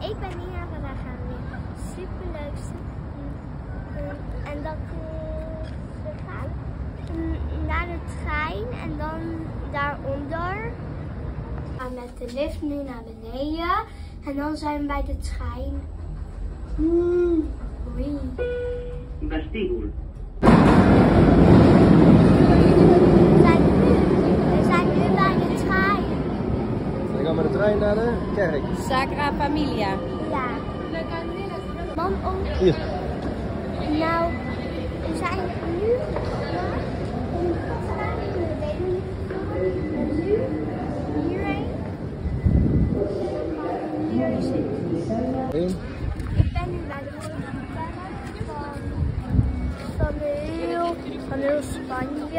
Ik ben Nina, vandaag gaan we super leuk En dat we gaan naar de trein en dan daaronder. We gaan met de lift nu naar beneden en dan zijn we bij de trein. Mm, oei. Vestíbul. We zijn nu, we zijn nu bij de trein We gaan met de trein naar de kerk. Sagra Familia. Ja. Mam, ook. Hier. Nou, we zijn nu in de trein. We weten niet veel. En nu hierheen. Hier is het. Eén. Ik ben nu bij de hospitaal van, van heel, van heel Spanje.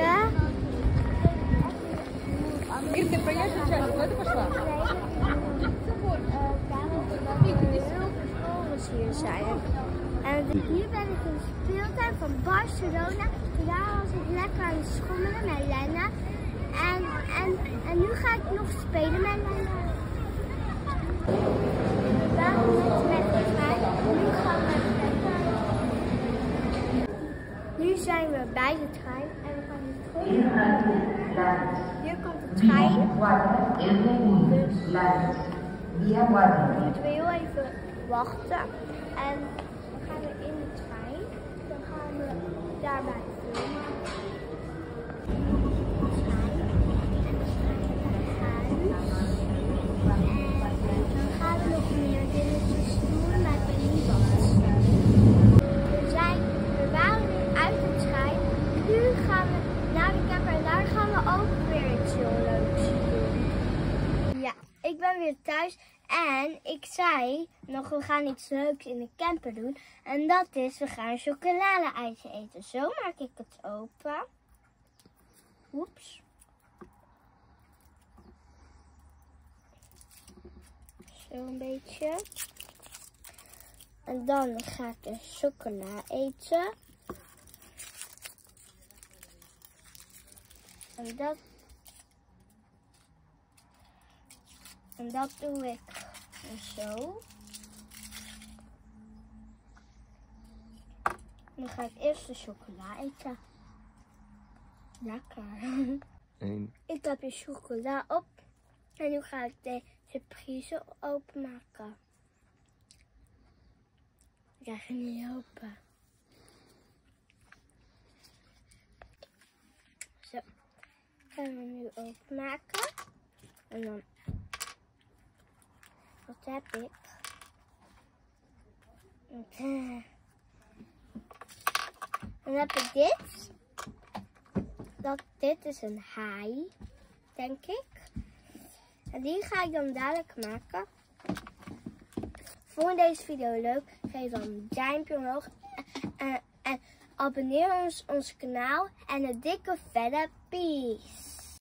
Ирка, понятно, чай, вот это пошла. Hier zijn. En hier ben ik in de speeltuin van Barcelona. Daar was ik lekker aan het schommelen met Lena. En, en, en nu ga ik nog spelen met Lena. Met de trein. Nu gaan we. Nu zijn we bij de trein en we gaan nu terug. Hier komt de trein. Dan Guardia. moeten we heel even wachten. En dan gaan we in de trein. Dan gaan we daarbij weer thuis en ik zei nog, we gaan iets leuks in de camper doen. En dat is, we gaan chocolade-ijsje eten. Zo maak ik het open. Oeps. Zo een beetje. En dan ga ik een chocola eten. En dat En dat doe ik zo. Dan ga ik eerst de chocola eten. Lekker. Eén. Ik heb je chocola op. En nu ga ik de surprise openmaken. Ik ga hem niet open. Zo. Ik ga hem nu openmaken. En dan wat heb ik? Dan heb ik dit. Dat, dit is een haai, denk ik. En die ga ik dan dadelijk maken. Vond deze video leuk? Geef dan een duimpje omhoog. En, abonneer ons ons kanaal. En een dikke vette peace.